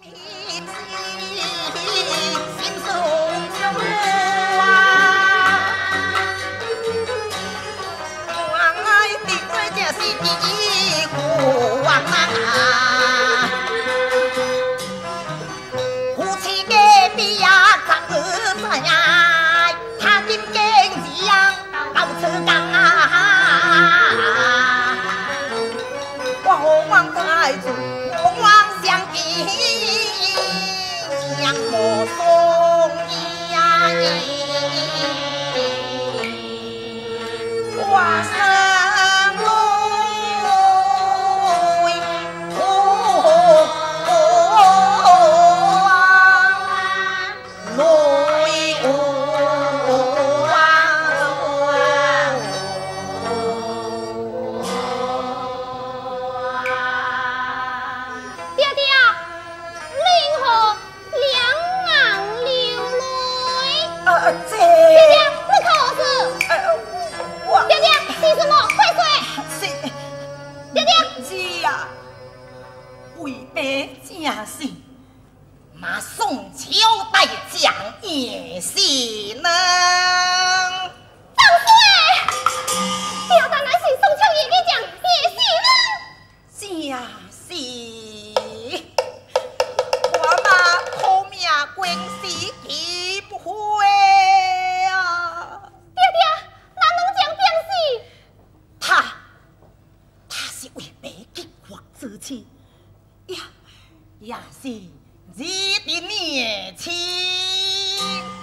me. 呀也是你的年轻。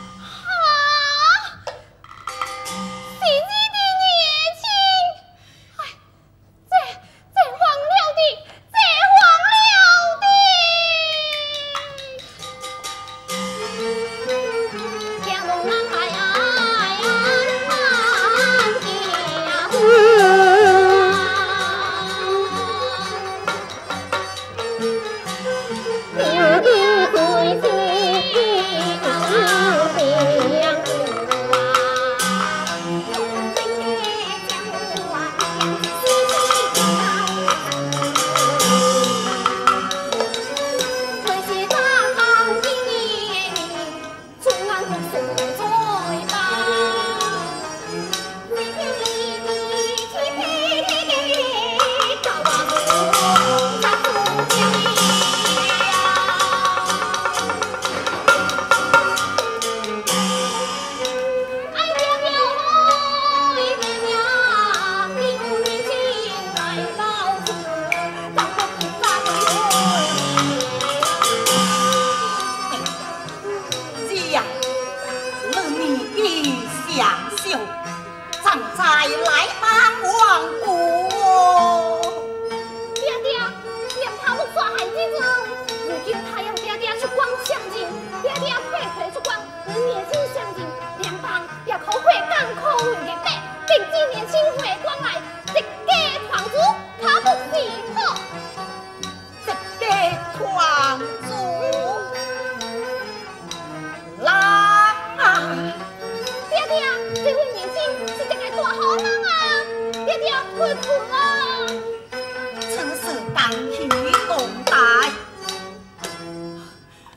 此事当今女公，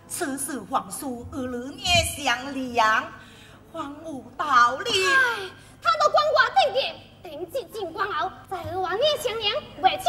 此是皇叔二老爷相良，荒无道理。他都光挂正殿，顶着金冠后，在和王爷相良，为妻。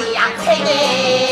卡两千。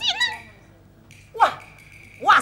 สีน้ํ是ว่าว่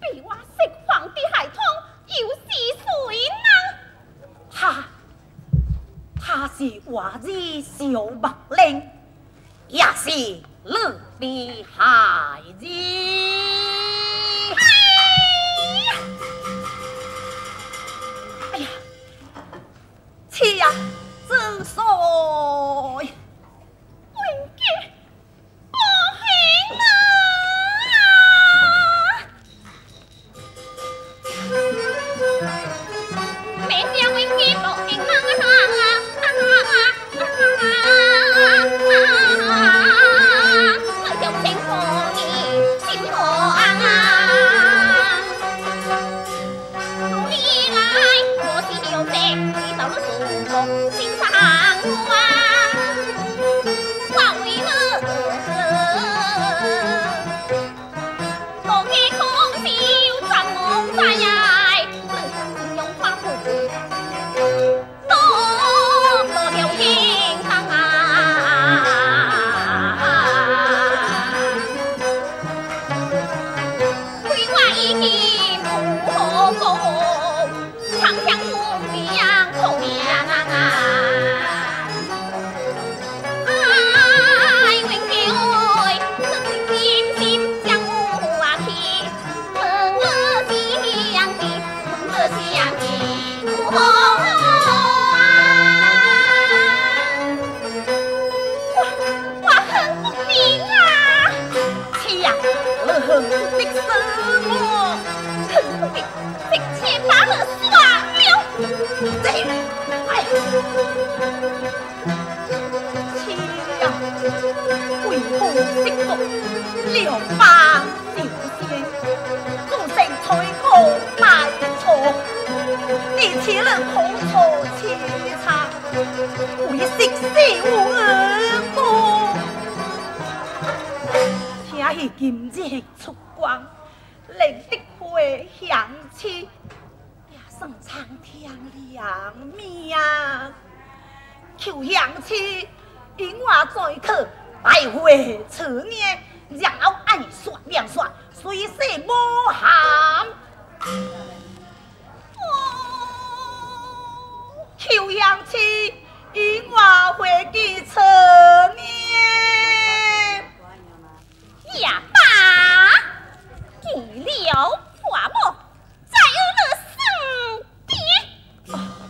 被我释放的孩通又是谁呢？他，他是我的小白领，也是你的孩子。凄凉回眸星宿两番念心众生推我拜错你岂能口吐凄惨我一生无儿听今日出关令得花乡亲两面呀秋香气因我最去爱会吃面然后爱算命算虽色无好秋香气因我会去侧面呀巴给了我们再有身边啊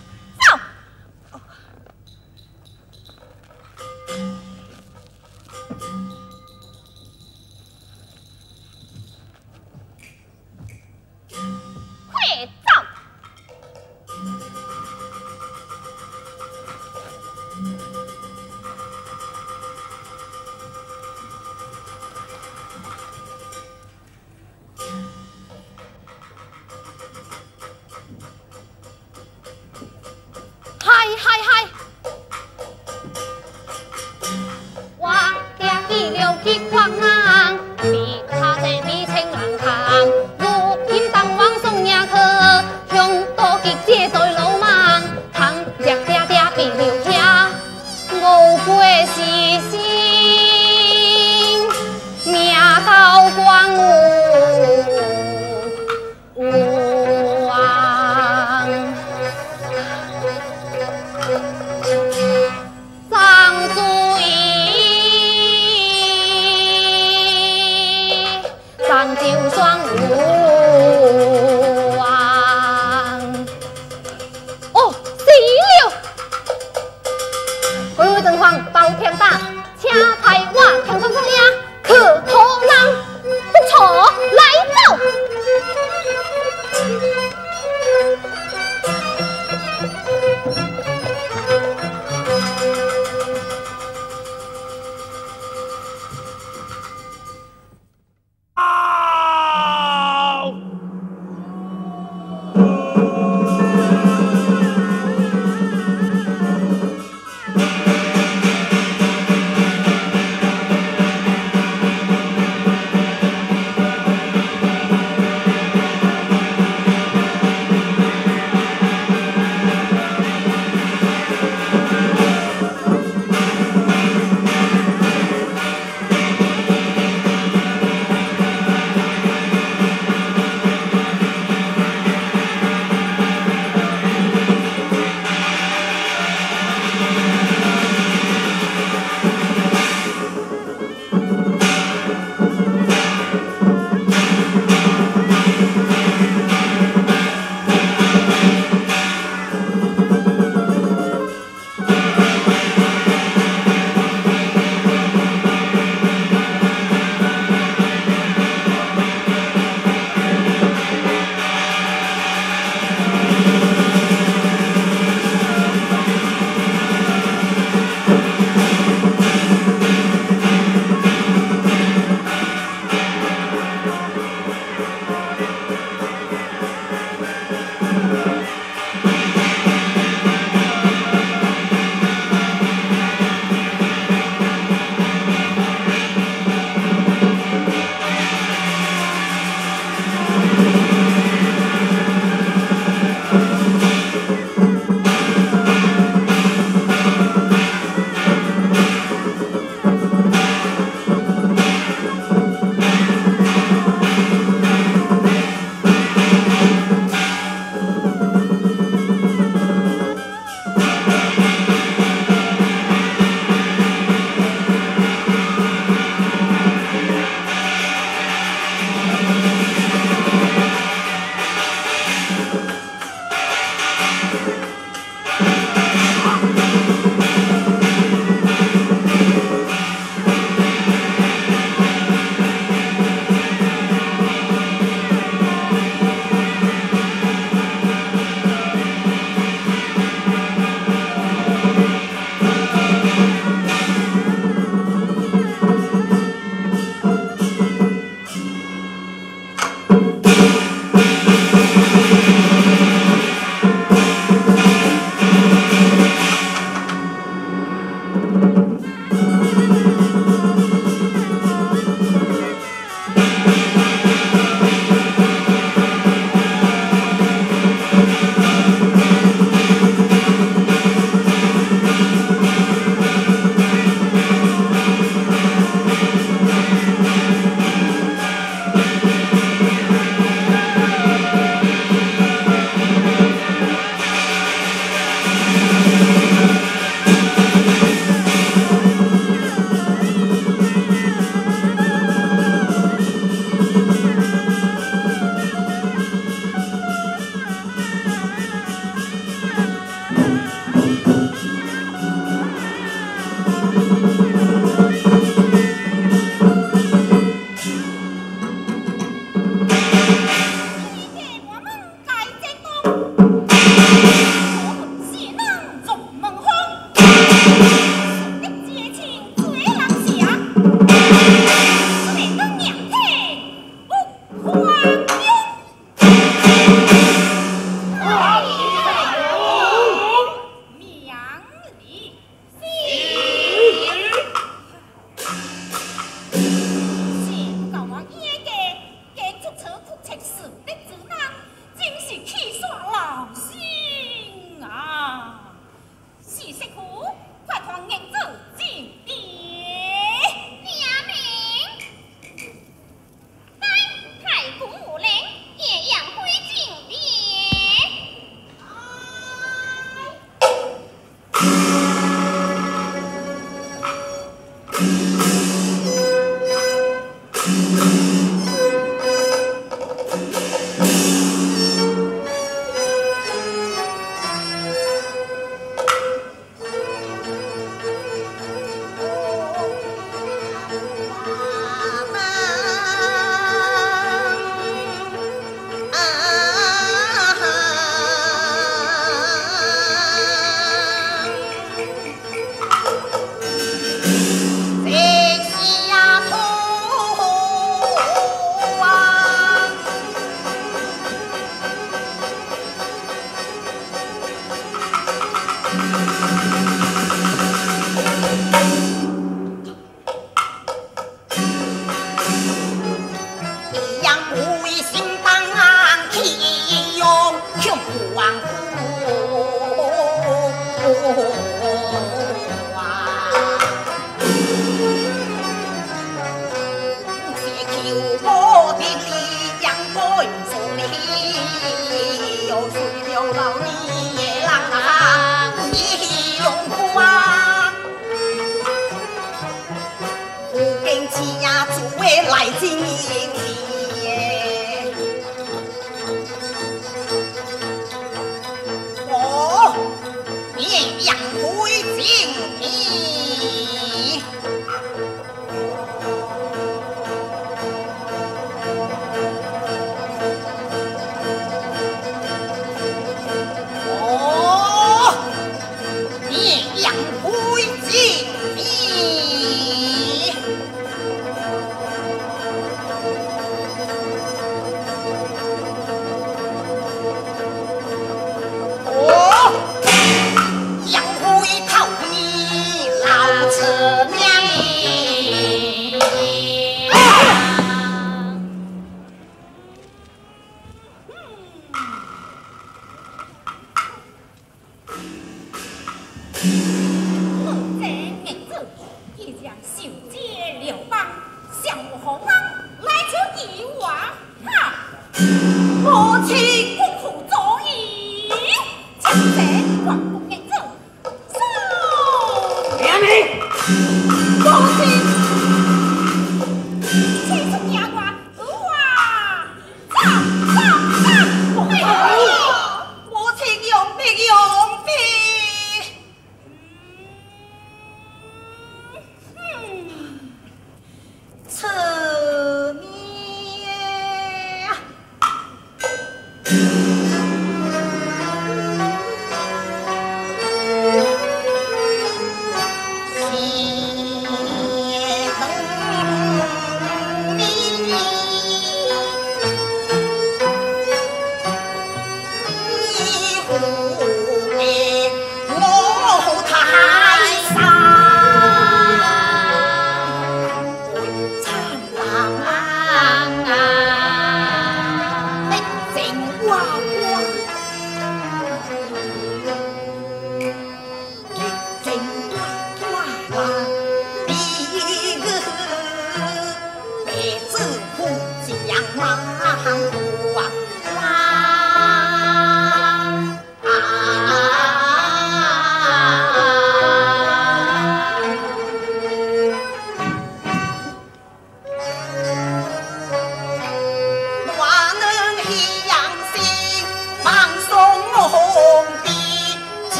you.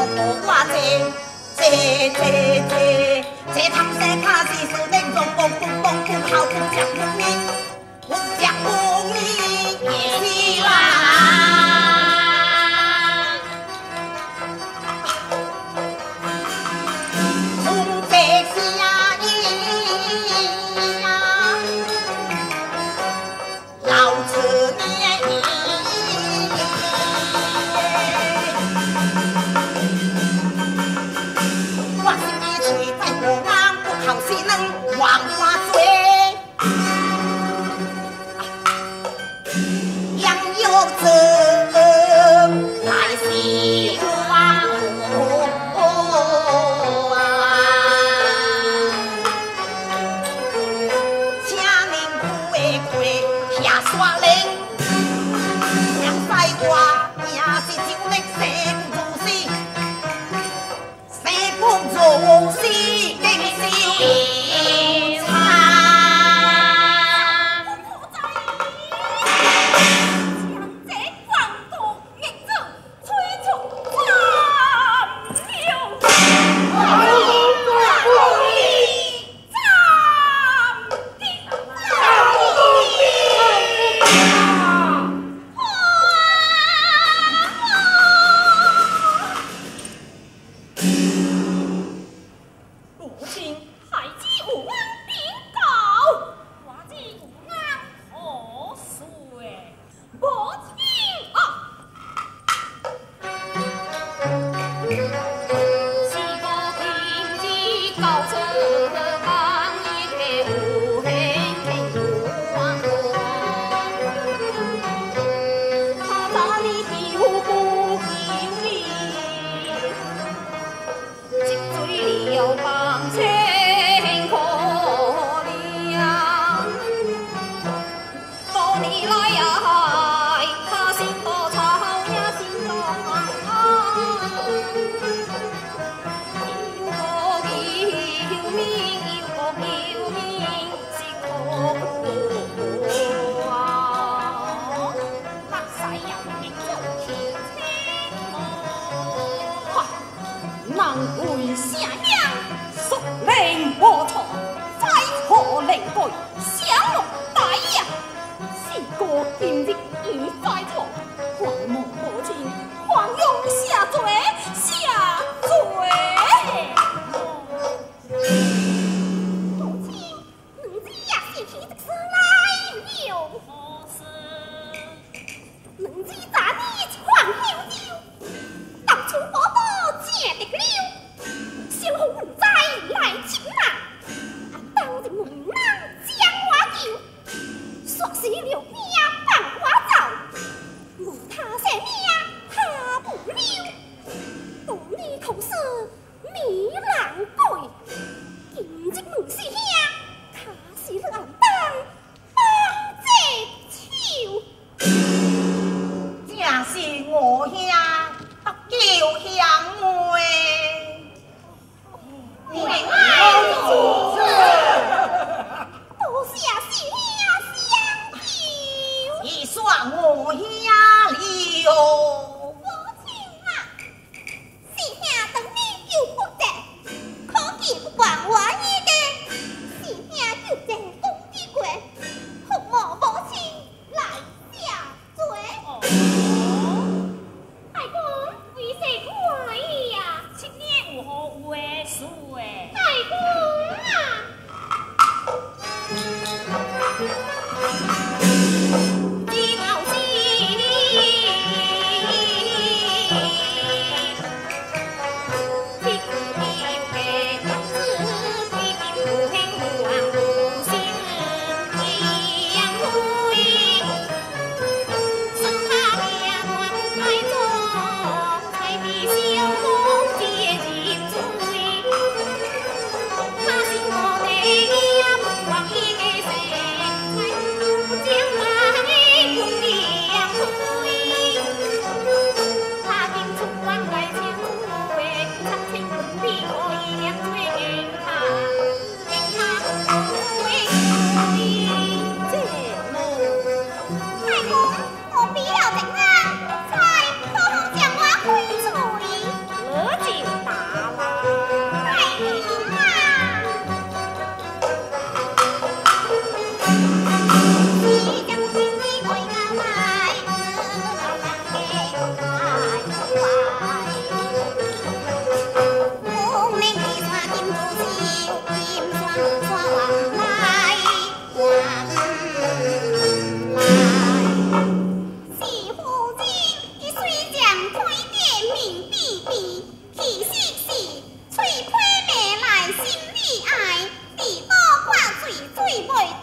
我不管这这这这这趟车卡是属于我我我我不好不抢不老